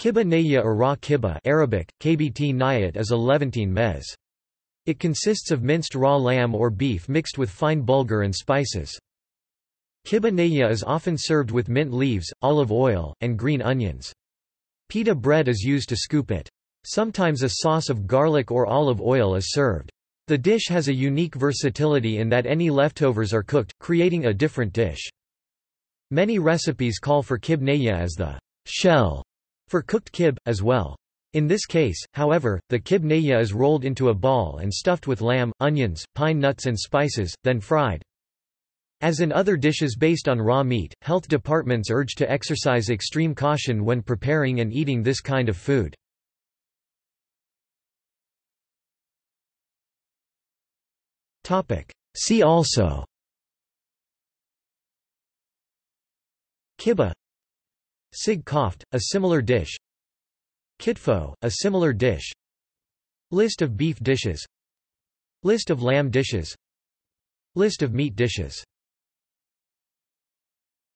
Kibbeh nayyeh or raw kibbeh Arabic, kbt nayat is a Levantine mezze. It consists of minced raw lamb or beef mixed with fine bulgur and spices. Kibbeh nayyeh is often served with mint leaves, olive oil, and green onions. Pita bread is used to scoop it. Sometimes a sauce of garlic or olive oil is served. The dish has a unique versatility in that any leftovers are cooked, creating a different dish. Many recipes call for kibbeh nayyeh as the shell for cooked kib, as well. In this case, however, the kibbeh nayyeh is rolled into a ball and stuffed with lamb, onions, pine nuts and spices, then fried. As in other dishes based on raw meat, health departments urge to exercise extreme caution when preparing and eating this kind of food. See also Kibbeh Çiğ köfte, a similar dish. Kitfo, a similar dish. List of beef dishes. List of lamb dishes. List of meat dishes